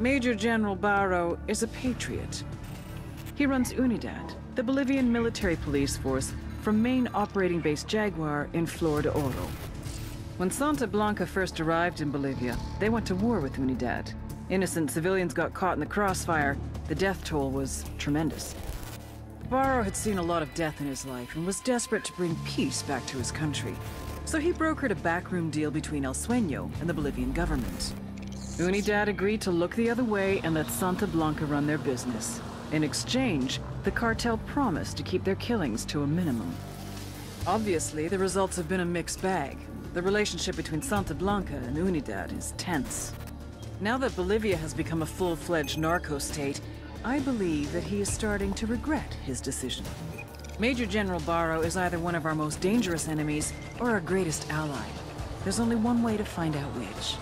Major General Baro is a patriot. He runs UNIDAD, the Bolivian military police force from main operating base Jaguar in Flor de Oro. When Santa Blanca first arrived in Bolivia, they went to war with UNIDAD. Innocent civilians got caught in the crossfire. The death toll was tremendous. Baro had seen a lot of death in his life and was desperate to bring peace back to his country. So he brokered a backroom deal between El Sueño and the Bolivian government. Unidad agreed to look the other way and let Santa Blanca run their business. In exchange, the cartel promised to keep their killings to a minimum. Obviously, the results have been a mixed bag. The relationship between Santa Blanca and Unidad is tense. Now that Bolivia has become a full-fledged narco state, I believe that he is starting to regret his decision. Major General Baro is either one of our most dangerous enemies or our greatest ally. There's only one way to find out which.